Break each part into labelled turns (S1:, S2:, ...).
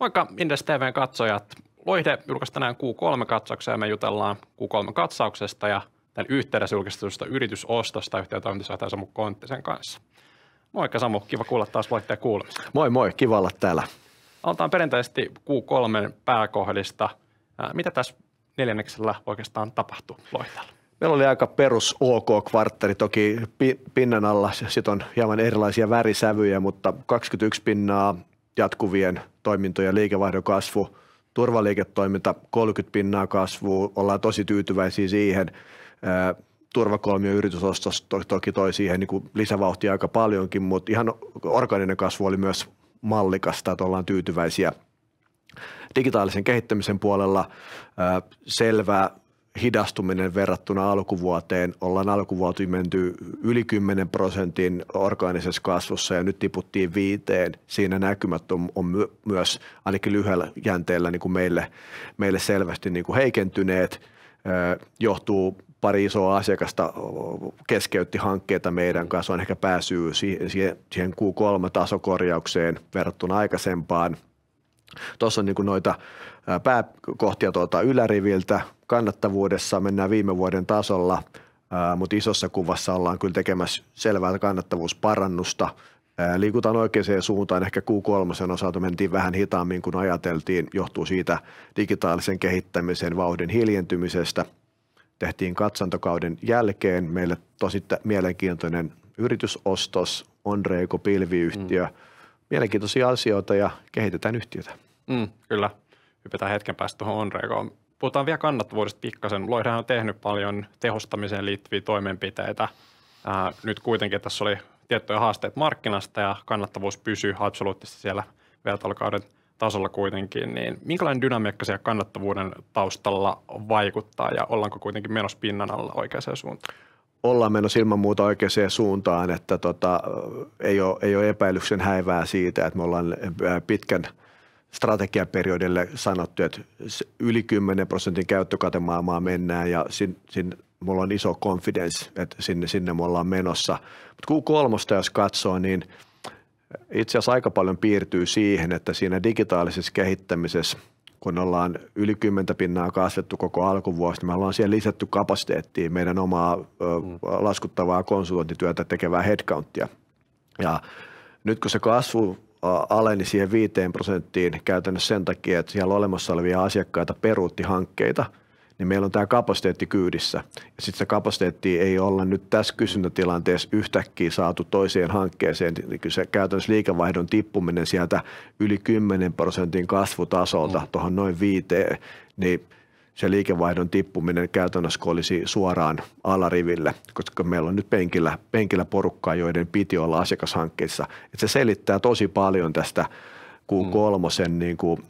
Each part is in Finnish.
S1: Moikka Indes TVn katsojat. Loihde julkaisi tänään Q3-katsauksen ja me jutellaan Q3-katsauksesta ja tämän yhteydessä julkistetusta yritysostosta yhtiötoimitusjohtaja Samu Konttisen kanssa. Moikka Samu, kiva kuulla taas Loihteen kuulemista.
S2: Moi moi, kiva olla täällä.
S1: Aloitetaan perinteisesti Q3 pääkohdista. Mitä tässä neljänneksellä oikeastaan tapahtui Loihteella?
S2: Meillä oli aika perus OK-kvartteri, toki pinnan alla sit on hieman erilaisia värisävyjä, mutta 21 pinnaa jatkuvien toimintojen liikevaihdon kasvu, turvaliiketoiminta 30 pinnaa kasvua, ollaan tosi tyytyväisiä siihen. Turvakolmio yritysostos toki toi siihen niin lisävauhtia aika paljonkin, mutta ihan organinen kasvu oli myös mallikasta, että ollaan tyytyväisiä. Digitaalisen kehittämisen puolella selvä hidastuminen verrattuna alkuvuoteen. Ollaan alkuvuoteen menty yli 10 prosentin orgaanisessa kasvussa ja nyt tiputtiin viiteen. Siinä näkymät on, on my, myös ainakin lyhyellä jänteellä niin kuin meille, meille selvästi niin kuin heikentyneet. johtuu pari isoa asiakasta keskeytti hankkeita meidän kanssa, on ehkä pääsyy siihen, siihen Q3-tasokorjaukseen verrattuna aikaisempaan. Tuossa on niin noita pääkohtia tuolta yläriviltä. Kannattavuudessa mennään viime vuoden tasolla, mutta isossa kuvassa ollaan kyllä tekemässä selvää kannattavuusparannusta. Liikutaan oikeaan suuntaan. Ehkä Q3 osalta mentiin vähän hitaammin kuin ajateltiin. Johtuu siitä digitaalisen kehittämisen vauhdin hiljentymisestä. Tehtiin katsantokauden jälkeen meille tosi mielenkiintoinen yritysostos, Onreiko pilviyhtiö. Mm. Mielenkiintoisia asioita ja kehitetään yhtiötä.
S1: Mm, kyllä hypätään hetken päästä tuohon Onregoon. Puhutaan vielä kannattavuudesta pikkasen. Loidahan on tehnyt paljon tehostamiseen liittyviä toimenpiteitä. Ää, nyt kuitenkin tässä oli tiettyjä haasteita markkinasta ja kannattavuus pysyy absoluuttisesti siellä vertailukauden tasolla kuitenkin, niin minkälainen dynamiikka siellä kannattavuuden taustalla vaikuttaa ja ollaanko kuitenkin menossa pinnan alla oikeaan suuntaan?
S2: Ollaan menossa ilman muuta oikeaan suuntaan, että tota, ei, ole, ei ole epäilyksen häivää siitä, että me ollaan pitkän – strategiaperiodille sanottu, että yli 10 prosentin käyttökatemaailmaa mennään ja sin, sin, mulla on iso confidence, että sinne, sinne me ollaan menossa. Mutta Q3, jos katsoo, niin itse asiassa aika paljon piirtyy siihen, että siinä digitaalisessa kehittämisessä, kun ollaan yli 10 pinnaa kasvettu koko alkuvuosi, niin me ollaan siellä lisätty kapasiteettia meidän omaa mm. laskuttavaa konsultointityötä tekevää headcountia. Ja nyt kun se kasvu aleni siihen viiteen prosenttiin käytännössä sen takia, että siellä olemassa olevia asiakkaita peruutti hankkeita, niin meillä on tämä kapasiteetti kyydissä. Ja sitten se kapasiteetti ei olla nyt tässä kysyntätilanteessa yhtäkkiä saatu toiseen hankkeeseen. Niin se käytännössä liikevaihdon tippuminen sieltä yli 10 prosentin kasvutasolta mm. tuohon noin viiteen, niin – se liikevaihdon tippuminen käytännössä olisi suoraan alariville, koska meillä on nyt penkillä, penkillä porukkaa, joiden piti olla asiakashankkeissa. Et se selittää tosi paljon tästä Q3 mm. niin kuin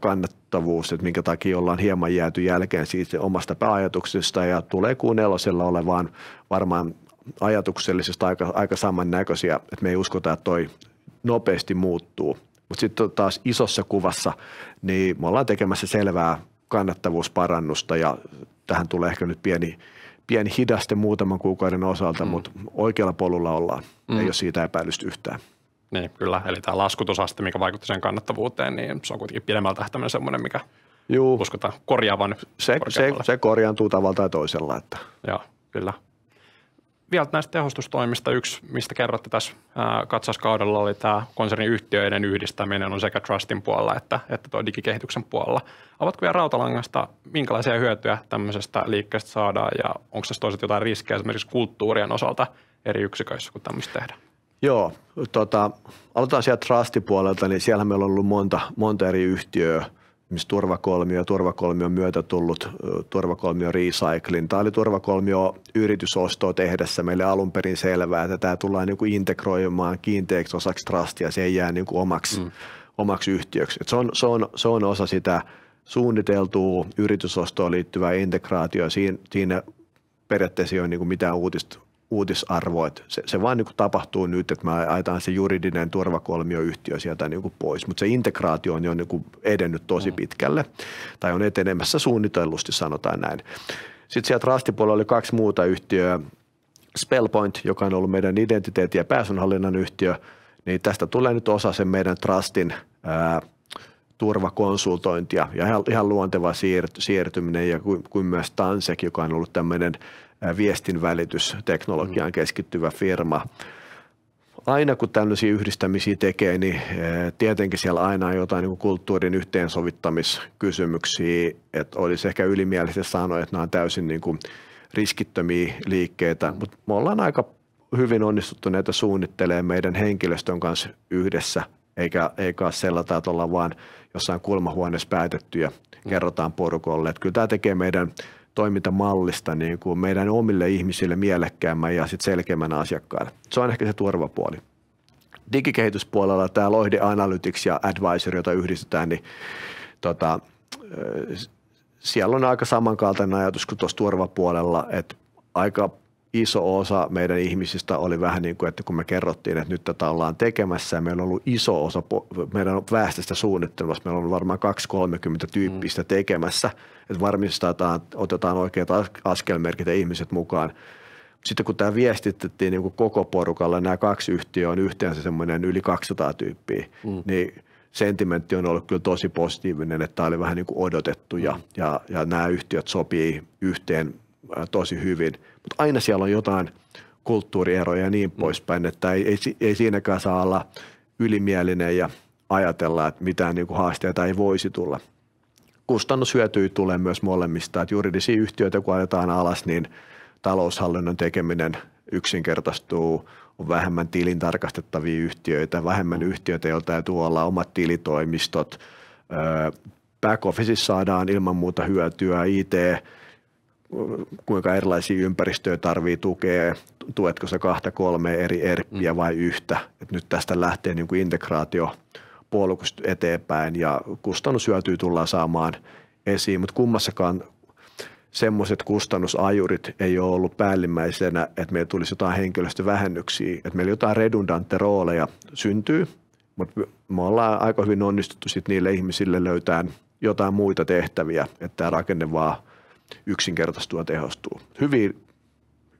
S2: kannattavuus, että minkä takia ollaan hieman jääty jälkeen siitä omasta pääajatuksesta ja tulee Q4 olevaan varmaan ajatuksellisesti aika, aika samannäköisiä, että me ei uskota, että toi nopeasti muuttuu. Mutta sitten taas isossa kuvassa, niin me ollaan tekemässä selvää kannattavuusparannusta ja tähän tulee ehkä nyt pieni, pieni hidaste muutaman kuukauden osalta, mm. mutta oikealla polulla ollaan. Mm. Ei ole siitä epäilystä yhtään.
S1: Niin, kyllä. Eli tämä laskutusaste, mikä vaikutti sen kannattavuuteen, niin se on kuitenkin pidemmällä tähtäimellä semmoinen, mikä Juu. uskotaan korjaavan.
S2: Se, se, se korjaantuu tavalla tai toisella. Että.
S1: Joo, kyllä vielä näistä tehostustoimista yksi, mistä kerrotte tässä katsaskaudella, oli tämä konsernin yhtiöiden yhdistäminen on sekä Trustin puolella että, että tuo digikehityksen puolella. Avatko vielä rautalangasta, minkälaisia hyötyjä tämmöisestä liikkeestä saadaan ja onko tässä toisaalta jotain riskejä esimerkiksi kulttuurien osalta eri yksiköissä, kun tämmöistä tehdään?
S2: Joo, tota, aloitetaan sieltä Trustin puolelta, niin siellä meillä on ollut monta, monta eri yhtiöä, missä turvakolmio turvakolmion myötä tullut turvakolmio recycling. Tämä oli turvakolmio yritysostoa tehdessä meille alun perin selvää, että tämä tullaan niin kuin integroimaan kiinteäksi osaksi trustia, se ei jää niin kuin omaksi, mm. omaksi yhtiöksi. se, on, se, on, se on osa sitä suunniteltua yritysostoon liittyvää integraatioa. Siinä, siinä periaatteessa ei ole niin kuin mitään uutista uutisarvo. Että se, se vaan niin kuin tapahtuu nyt, että me ajetaan se juridinen turvakolmioyhtiö sieltä niin kuin pois, mutta se integraatio on jo niin kuin edennyt tosi mm. pitkälle tai on etenemässä suunnitellusti, sanotaan näin. Sitten sieltä rastipuolella oli kaksi muuta yhtiöä, Spellpoint, joka on ollut meidän identiteetti- ja pääsynhallinnan yhtiö, niin tästä tulee nyt osa sen meidän Trustin ää, turvakonsultointia ja ihan, ihan luonteva siirtyminen ja kuin, kuin myös Tansek, joka on ollut tämmöinen viestinvälitysteknologiaan keskittyvä firma. Aina kun tämmöisiä yhdistämisiä tekee, niin tietenkin siellä aina on jotain niin kulttuurin yhteensovittamiskysymyksiä, että olisi ehkä ylimielisesti sanoa, että nämä on täysin niin kuin riskittömiä liikkeitä, mutta me ollaan aika hyvin onnistuttu näitä suunnittelemaan meidän henkilöstön kanssa yhdessä, eikä, eikä ole sellaista, että ollaan vaan jossain kulmahuoneessa päätetty ja kerrotaan porukolle. Että kyllä tämä tekee meidän toimintamallista niin kuin meidän omille ihmisille mielekkäämmän ja sitten selkeämmän asiakkaille. Se on ehkä se turvapuoli. Digikehityspuolella tämä Lohde Analytics ja Advisor, jota yhdistetään, niin tota, siellä on aika samankaltainen ajatus kuin tuossa turvapuolella, että aika iso osa meidän ihmisistä oli vähän niin kuin, että kun me kerrottiin, että nyt tätä ollaan tekemässä ja meillä on ollut iso osa meidän väestöstä suunnittelussa, meillä on ollut varmaan 2-30 tyyppistä tekemässä, että varmistetaan, otetaan oikeat askelmerkit ja ihmiset mukaan. Sitten kun tämä viestitettiin niin kuin koko porukalle, nämä kaksi yhtiöä on yhteensä semmoinen yli 200 tyyppiä, mm. niin sentimentti on ollut kyllä tosi positiivinen, että tämä oli vähän niin kuin odotettu ja, mm. ja, ja nämä yhtiöt sopii yhteen tosi hyvin. Mutta aina siellä on jotain kulttuurieroja ja niin mm. poispäin, että ei, ei, ei siinäkään saa olla ylimielinen ja ajatella, että mitään niin kuin haasteita ei voisi tulla. Kustannushyötyä tulee myös molemmista, että juridisia yhtiöitä kun ajetaan alas, niin taloushallinnon tekeminen yksinkertaistuu, on vähemmän tilintarkastettavia yhtiöitä, vähemmän yhtiöitä, joilta täytyy olla omat tilitoimistot. Back saadaan ilman muuta hyötyä, IT, kuinka erilaisia ympäristöjä tarvii tukea, tuetko se kahta kolme eri erppiä vai yhtä. Et nyt tästä lähtee niin kuin integraatio polkus eteenpäin ja kustannushyötyä tullaan saamaan esiin, mutta kummassakaan semmoiset kustannusajurit ei ole ollut päällimmäisenä, että meillä tulisi jotain henkilöstövähennyksiä, että meillä jotain redundante rooleja syntyy, mutta me ollaan aika hyvin onnistuttu sit niille ihmisille löytää jotain muita tehtäviä, että tämä rakenne vaan yksinkertaistuu ja tehostuu. Hyviä,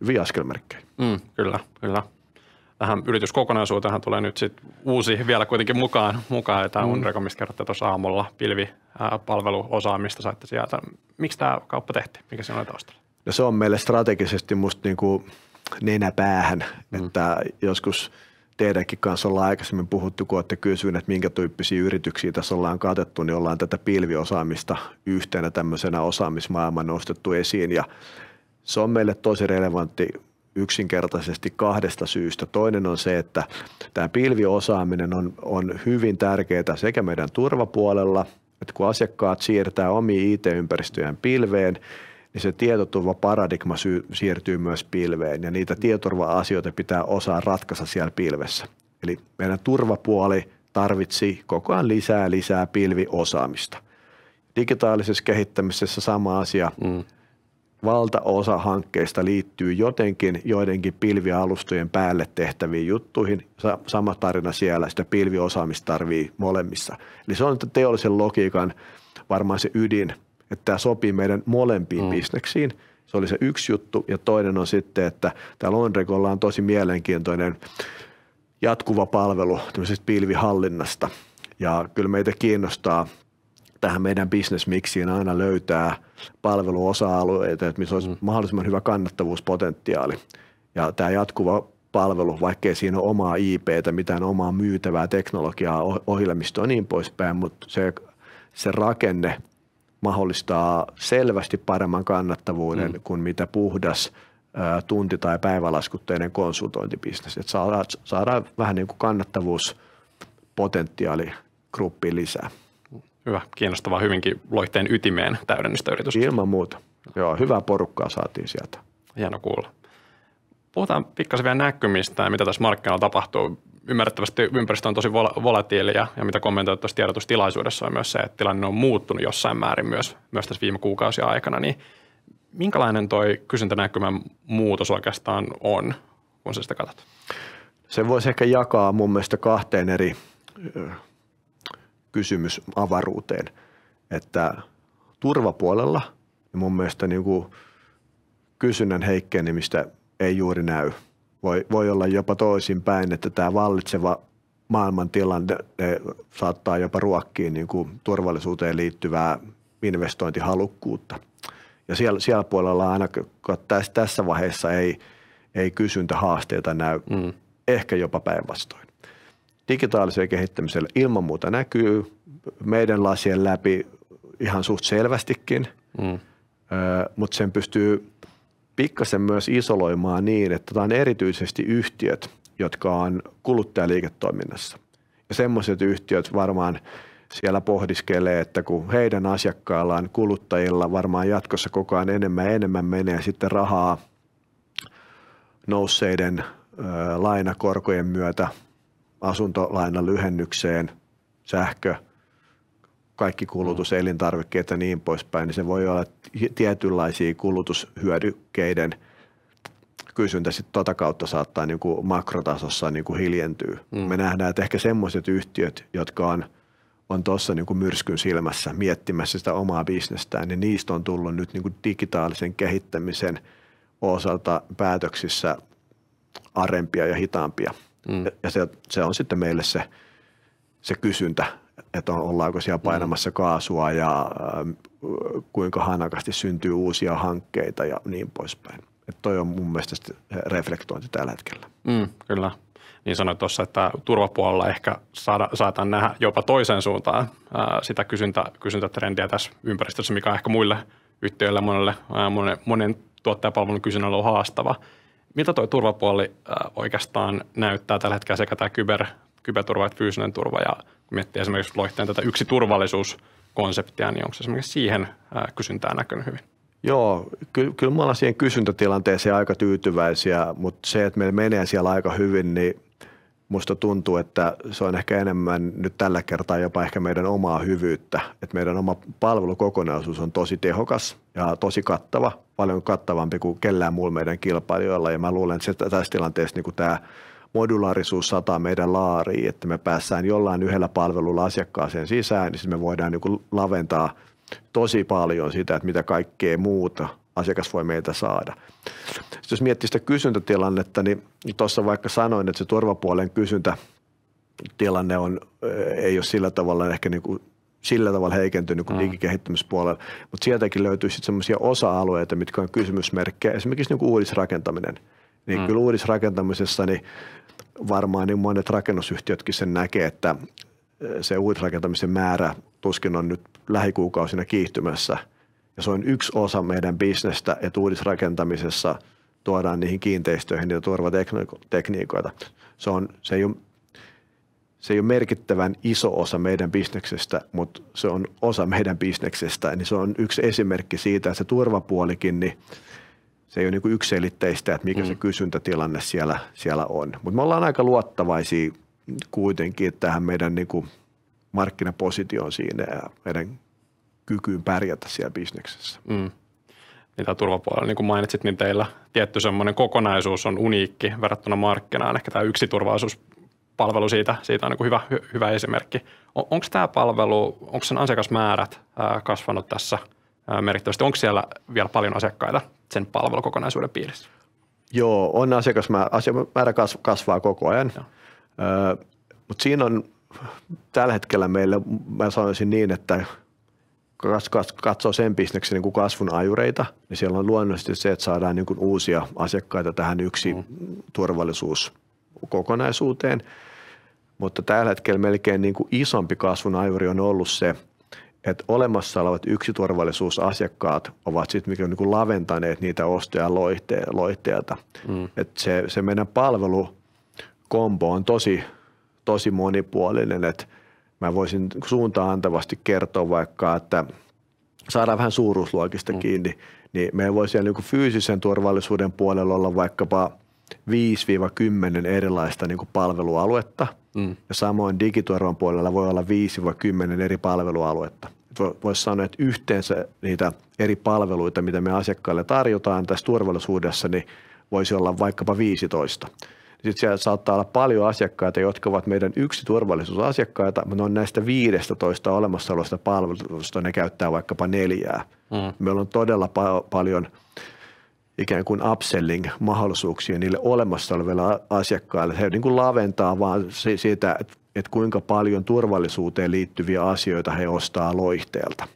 S2: hyviä askelmerkkejä.
S1: Mm, kyllä, kyllä. Tähän yrityskokonaisuuteen tulee nyt sit uusi vielä kuitenkin mukaan, mukaan tämä mm. Unreko, mistä kerrotte tuossa aamulla, pilvipalveluosaamista saitte sieltä. Miksi tämä kauppa tehtiin? Mikä siinä oli taustalla?
S2: No se on meille strategisesti musta niinku nenäpäähän, mm. että joskus teidänkin kanssa ollaan aikaisemmin puhuttu, kun olette kysyneet, että minkä tyyppisiä yrityksiä tässä ollaan katettu, niin ollaan tätä pilviosaamista yhtenä tämmöisenä osaamismaailman nostettu esiin ja se on meille tosi relevantti yksinkertaisesti kahdesta syystä. Toinen on se, että tämä pilviosaaminen on, on hyvin tärkeää sekä meidän turvapuolella, että kun asiakkaat siirtää omia IT-ympäristöjään pilveen, niin se tietoturvaparadigma syy, siirtyy myös pilveen ja niitä tietoturva-asioita pitää osaa ratkaista siellä pilvessä. Eli meidän turvapuoli tarvitsi koko ajan lisää lisää pilviosaamista. Digitaalisessa kehittämisessä sama asia. Mm valtaosa hankkeista liittyy jotenkin joidenkin pilvialustojen päälle tehtäviin juttuihin. Sama tarina siellä, sitä pilviosaamista tarvii molemmissa. Eli se on teollisen logiikan varmaan se ydin, että tämä sopii meidän molempiin mm. bisneksiin. Se oli se yksi juttu. Ja toinen on sitten, että täällä Onrekolla on tosi mielenkiintoinen jatkuva palvelu tämmöisestä pilvihallinnasta. Ja kyllä meitä kiinnostaa – tähän meidän bisnesmiksiin aina löytää palveluosa-alueita, että missä olisi mm. mahdollisimman hyvä kannattavuuspotentiaali. Ja tämä jatkuva palvelu, vaikkei siinä ole omaa IPtä, mitään omaa myytävää teknologiaa, ohjelmistoa ja niin poispäin, mutta se, se rakenne mahdollistaa selvästi paremman kannattavuuden mm. kuin mitä puhdas tunti- tai päivälaskutteinen konsultointibisnes. Että saadaan, saadaan vähän niin kuin kannattavuuspotentiaali gruppiin lisää.
S1: Hyvä, kiinnostava, hyvinkin loihteen ytimeen täydennystä yritys.
S2: Ilman muuta. Joo, hyvää porukkaa saatiin sieltä.
S1: Hieno kuulla. Puhutaan pikkasen vielä näkymistä ja mitä tässä markkinoilla tapahtuu. Ymmärrettävästi ympäristö on tosi volatiili ja, ja mitä kommentoit tuossa tiedotustilaisuudessa on myös se, että tilanne on muuttunut jossain määrin myös, myös tässä viime kuukausia aikana. Niin minkälainen toi kysyntänäkymän muutos oikeastaan on, kun sä sitä katsot?
S2: Se voisi ehkä jakaa mun mielestä kahteen eri kysymys avaruuteen, että turvapuolella mun mielestä niin kuin kysynnän heikkenemistä ei juuri näy. Voi, voi olla jopa toisinpäin, että tämä vallitseva maailman tilanne ne saattaa jopa ruokkia niin kuin turvallisuuteen liittyvää investointihalukkuutta. Ja siellä, siellä puolella aina tässä, tässä vaiheessa ei, ei kysyntähaasteita näy, mm. ehkä jopa päinvastoin. Digitaaliseen kehittämiselle ilman muuta näkyy meidän lasien läpi ihan suht selvästikin, mm. mutta sen pystyy pikkasen myös isoloimaan niin, että tämä on erityisesti yhtiöt, jotka on kuluttajaliiketoiminnassa. Ja semmoiset yhtiöt varmaan siellä pohdiskelee, että kun heidän asiakkaillaan, kuluttajilla varmaan jatkossa koko ajan enemmän ja enemmän menee sitten rahaa nousseiden lainakorkojen myötä asuntolainan lyhennykseen, sähkö, kaikki kulutus, mm. elintarvikkeet ja niin poispäin, niin se voi olla tietynlaisia kulutushyödykkeiden – kysyntä sitten tota kautta saattaa niin kuin makrotasossa niin kuin hiljentyä. Mm. Me nähdään, että ehkä semmoiset yhtiöt, jotka on, on tuossa niin kuin myrskyn silmässä miettimässä sitä omaa bisnestään, niin niistä on tullut nyt niin kuin digitaalisen kehittämisen osalta päätöksissä arempia ja hitaampia. Mm. Ja se, se on sitten meille se, se kysyntä, että ollaanko siellä painamassa kaasua ja äh, kuinka hanakasti syntyy uusia hankkeita ja niin poispäin. Että toi on mun mielestä reflektointi tällä hetkellä.
S1: Mm, kyllä. Niin sanoit tuossa, että turvapuolella ehkä saada, saatan nähdä jopa toiseen suuntaan ää, sitä kysyntä, kysyntätrendiä tässä ympäristössä, mikä on ehkä muille yhtiöille, monelle, ää, monen, monen tuottajapalvelun kysynnällä on haastava. Mitä tuo turvapuoli ää, oikeastaan näyttää tällä hetkellä sekä tämä kyber, kyberturva että fyysinen turva ja miettii esimerkiksi Loihteen tätä yksi turvallisuuskonseptia, niin onko se esimerkiksi siihen ää, kysyntää näkynyt hyvin?
S2: Joo, ky- kyllä me ollaan siihen kysyntätilanteeseen aika tyytyväisiä, mutta se, että meillä menee siellä aika hyvin, niin musta tuntuu, että se on ehkä enemmän nyt tällä kertaa jopa ehkä meidän omaa hyvyyttä. Että meidän oma palvelukokonaisuus on tosi tehokas ja tosi kattava, paljon kattavampi kuin kellään muulla meidän kilpailijoilla. Ja mä luulen, että tässä tilanteessa niin tämä modulaarisuus sataa meidän laariin, että me päässään jollain yhdellä palvelulla asiakkaaseen sisään, niin me voidaan niin laventaa – tosi paljon sitä, että mitä kaikkea muuta asiakas voi meiltä saada. Sitten jos miettii sitä kysyntätilannetta, niin tuossa vaikka sanoin, että se turvapuolen kysyntätilanne on, ei ole sillä tavalla ehkä niin kuin sillä tavalla heikentynyt kuin mm. digikehittämispuolella, mutta sieltäkin löytyy sitten semmoisia osa-alueita, mitkä on kysymysmerkkejä, esimerkiksi niin kuin uudisrakentaminen. Niin mm. kyllä uudisrakentamisessa niin varmaan niin monet rakennusyhtiötkin sen näkee, että se uudisrakentamisen määrä tuskin on nyt lähikuukausina kiihtymässä. Ja se on yksi osa meidän bisnestä, että uudisrakentamisessa tuodaan niihin kiinteistöihin niitä turvatekniikoita. Se, on, se, ei ole, se ei ole merkittävän iso osa meidän bisneksestä, mutta se on osa meidän bisneksestä. Niin se on yksi esimerkki siitä, että se turvapuolikin, niin se ei ole niin yksiselitteistä, että mikä mm. se kysyntätilanne siellä, siellä on. Mutta me ollaan aika luottavaisia kuitenkin tähän meidän niin kuin markkinapositioon siinä ja meidän kykyyn pärjätä siellä bisneksessä. Mm.
S1: Niin turvapuolella, niin kuin mainitsit, niin teillä tietty semmoinen kokonaisuus on uniikki verrattuna markkinaan. Ehkä tämä yksi turvallisuuspalvelu siitä, siitä on niin kuin hyvä, hyvä esimerkki. On, onko tämä palvelu, onko sen asiakasmäärät ää, kasvanut tässä merkittävästi? Onko siellä vielä paljon asiakkaita sen palvelukokonaisuuden piirissä?
S2: Joo, on asiakasmäärä, asiakasmäärä kasvaa koko ajan. Mutta siinä on tällä hetkellä meillä, mä sanoisin niin, että katsoo sen bisneksen niin kuin kasvun ajureita, niin siellä on luonnollisesti se, että saadaan niin kuin uusia asiakkaita tähän yksi mm. turvallisuuskokonaisuuteen. Mutta tällä hetkellä melkein niin kuin isompi kasvun ajuri on ollut se, että olemassa olevat turvallisuusasiakkaat ovat sitten mikä on niin kuin laventaneet niitä ostoja loihteelta. Mm. Että se, se meidän palvelukombo on tosi tosi monipuolinen, että mä voisin suuntaan antavasti kertoa vaikka, että saadaan vähän suuruusluokista mm. kiinni, niin meillä voisi siellä niin fyysisen turvallisuuden puolella olla vaikkapa 5-10 erilaista niin kuin palvelualuetta. Mm. Ja samoin digiturvan puolella voi olla 5-10 eri palvelualuetta. Voisi sanoa, että yhteensä niitä eri palveluita, mitä me asiakkaille tarjotaan tässä turvallisuudessa, niin voisi olla vaikkapa 15 sitten siellä saattaa olla paljon asiakkaita, jotka ovat meidän yksi turvallisuusasiakkaita, mutta on näistä 15 olemassa olevasta palvelusta, ne käyttää vaikkapa neljää. Mm. Meillä on todella pa- paljon ikään kuin upselling-mahdollisuuksia niille olemassa oleville asiakkaille. He niin kuin laventaa vaan siitä, että, että kuinka paljon turvallisuuteen liittyviä asioita he ostaa loihteelta.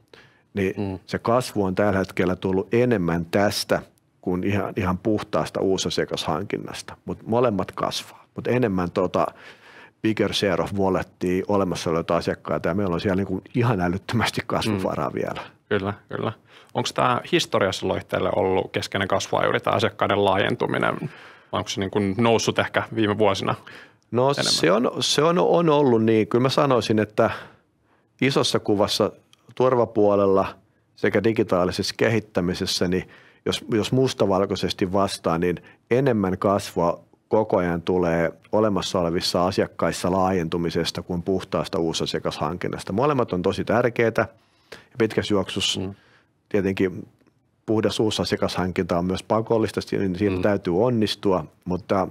S2: Niin mm. se kasvu on tällä hetkellä tullut enemmän tästä kuin ihan, ihan puhtaasta uusasiakashankinnasta, mutta molemmat kasvaa. Mutta enemmän tuota, bigger share of wallettia olemassa olevia asiakkaita ja meillä on siellä niin kuin ihan älyttömästi kasvuvaraa mm. vielä.
S1: Kyllä, kyllä. Onko tämä historiassa loihteelle ollut keskeinen kasvuajuri tämä asiakkaiden laajentuminen vai onko se niin kuin noussut ehkä viime vuosina?
S2: No se, on, se on, on ollut niin. Kyllä mä sanoisin, että isossa kuvassa turvapuolella sekä digitaalisessa kehittämisessä, niin jos, jos mustavalkoisesti vastaa, niin enemmän kasvua koko ajan tulee olemassa olevissa asiakkaissa laajentumisesta kuin puhtaasta uusasiakashankinnasta. Molemmat on tosi tärkeitä ja pitkässä juoksussa mm. Tietenkin puhdas uusasiakashankinta on myös pakollista, niin siitä mm. täytyy onnistua, mutta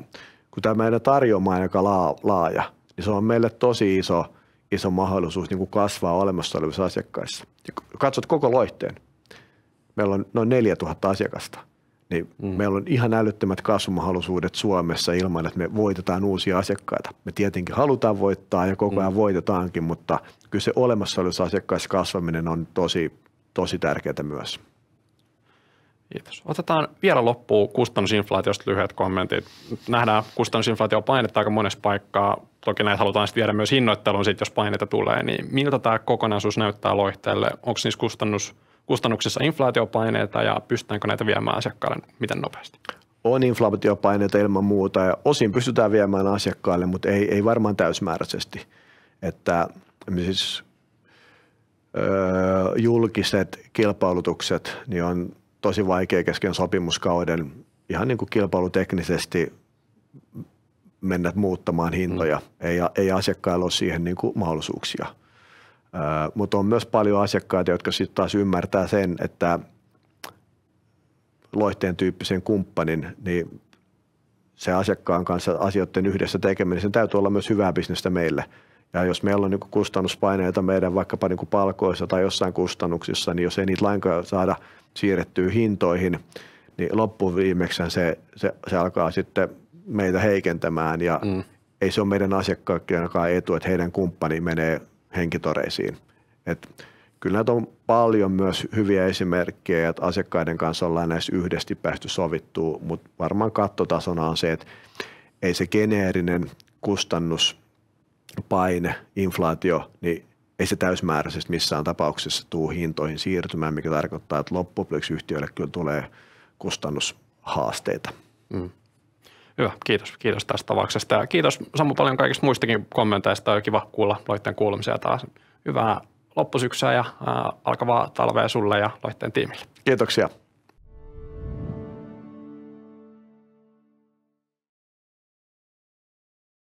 S2: kun tämä meidän tarjoama on aika laaja, niin se on meille tosi iso, iso mahdollisuus niin kuin kasvaa olemassa olevissa asiakkaissa. Ja katsot koko loihteen. Meillä on noin 4000 asiakasta – niin mm. meillä on ihan älyttömät kasvumahdollisuudet Suomessa ilman, että me voitetaan uusia asiakkaita. Me tietenkin halutaan voittaa ja koko ajan mm. voitetaankin, mutta kyllä se olemassa olevassa asiakkaissa kasvaminen on tosi, tosi tärkeää myös.
S1: Kiitos. Otetaan vielä loppuun kustannusinflaatiosta lyhyet kommentit. Nähdään kustannusinflaatiopainetta aika monessa paikkaa. Toki näitä halutaan sitten viedä myös hinnoitteluun, sit, jos paineita tulee. Niin miltä tämä kokonaisuus näyttää loihteelle? Onko niissä kustannus kustannuksissa inflaatiopaineita ja pystytäänkö näitä viemään asiakkaalle miten nopeasti?
S2: On inflaatiopaineita ilman muuta ja osin pystytään viemään asiakkaalle, mutta ei, ei varmaan täysmääräisesti. Että siis, julkiset kilpailutukset niin on tosi vaikea kesken sopimuskauden ihan niin kuin kilpailuteknisesti mennä muuttamaan hintoja. Mm. Ei, ei asiakkailla ole siihen niin kuin mahdollisuuksia – mutta on myös paljon asiakkaita, jotka sitten taas ymmärtää sen, että loihteen tyyppisen kumppanin, niin se asiakkaan kanssa asioiden yhdessä tekeminen, sen täytyy olla myös hyvää bisnestä meille. Ja jos meillä on niin kustannuspaineita meidän vaikkapa niin palkoissa tai jossain kustannuksissa, niin jos ei niitä lainkaan saada siirrettyä hintoihin, niin loppuviimeksi se, se, se alkaa sitten meitä heikentämään ja mm. ei se ole meidän asiakkaiden etu, että heidän kumppani menee henkitoreisiin. Et kyllä näitä on paljon myös hyviä esimerkkejä, että asiakkaiden kanssa ollaan näissä yhdesti päästy sovittua, mutta varmaan kattotasona on se, että ei se geneerinen kustannuspaine, inflaatio, niin ei se täysmääräisesti missään tapauksessa tuu hintoihin siirtymään, mikä tarkoittaa, että loppujen yhtiöille kyllä tulee kustannushaasteita. Mm.
S1: Hyvä, kiitos. Kiitos tästä tavauksesta ja kiitos Samu paljon kaikista muistakin kommenteista. On kiva kuulla Loitteen kuulumisia taas. Hyvää loppusyksyä ja ää, alkavaa talvea sulle ja Loitteen tiimille.
S2: Kiitoksia.